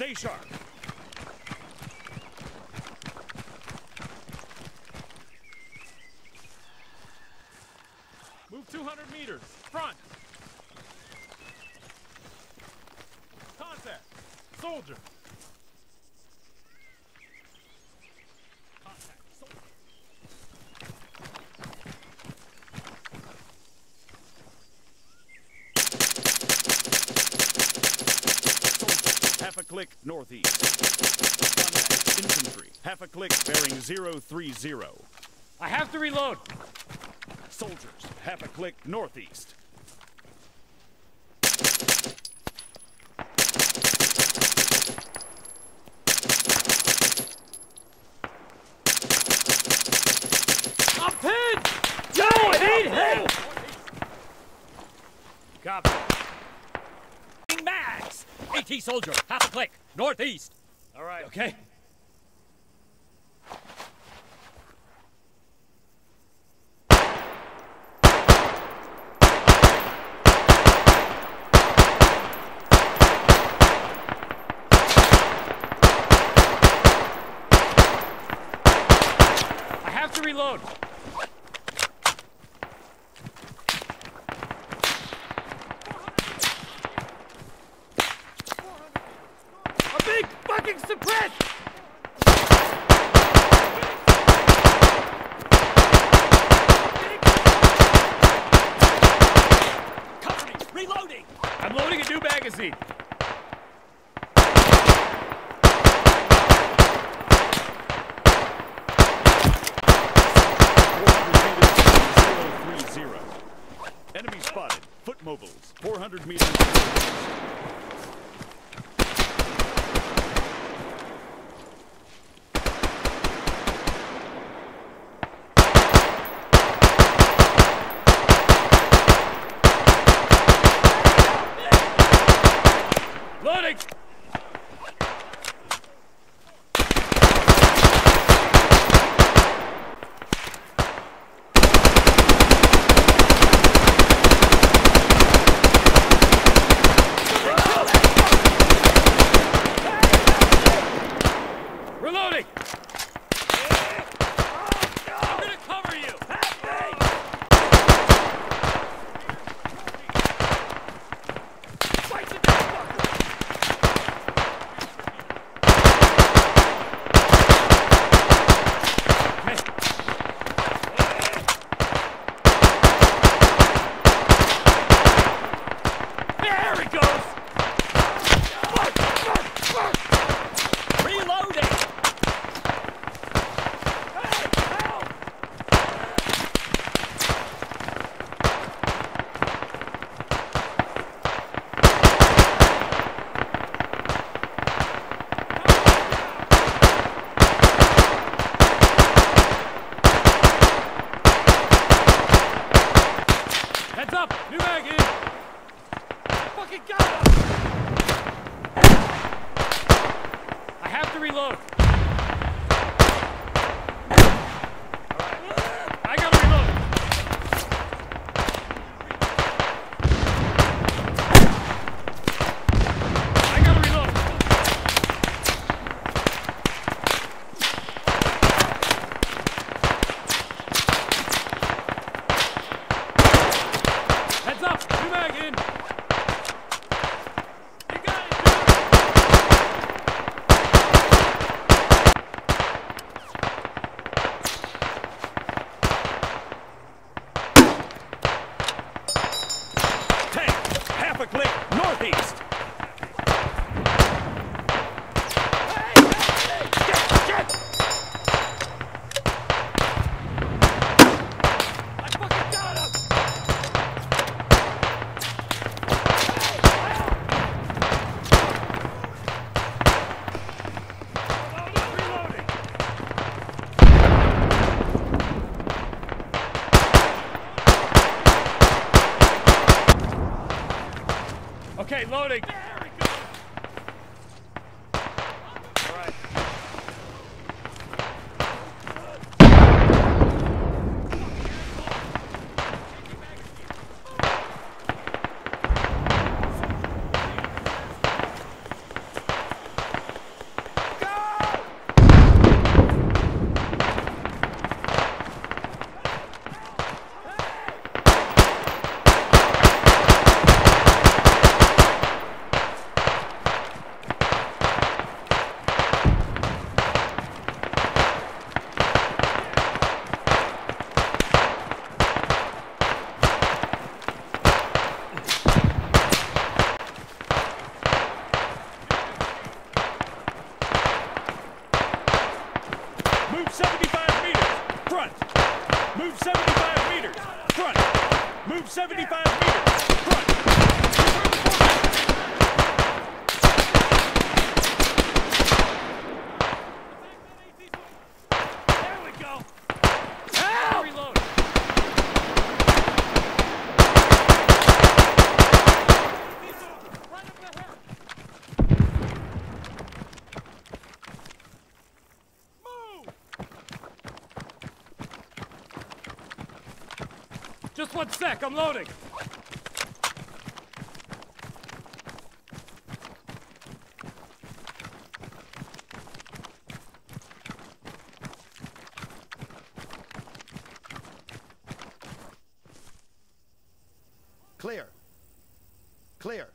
Stay sharp. Move 200 meters. Front. Contact. Soldier. Contact. Soldier. Soldier, half a click northeast. Contact, infantry, half a click bearing 030. I have to reload. Soldiers, half a click northeast. I'm pinned! Yo, I need help! Copy. Max! AT soldier, half a click, northeast. All right. Okay. I have to reload. A big fucking suppress! Cover me! Reloading! I'm loading a new magazine. 400 meters. Sec. I'm loading. Clear. Clear.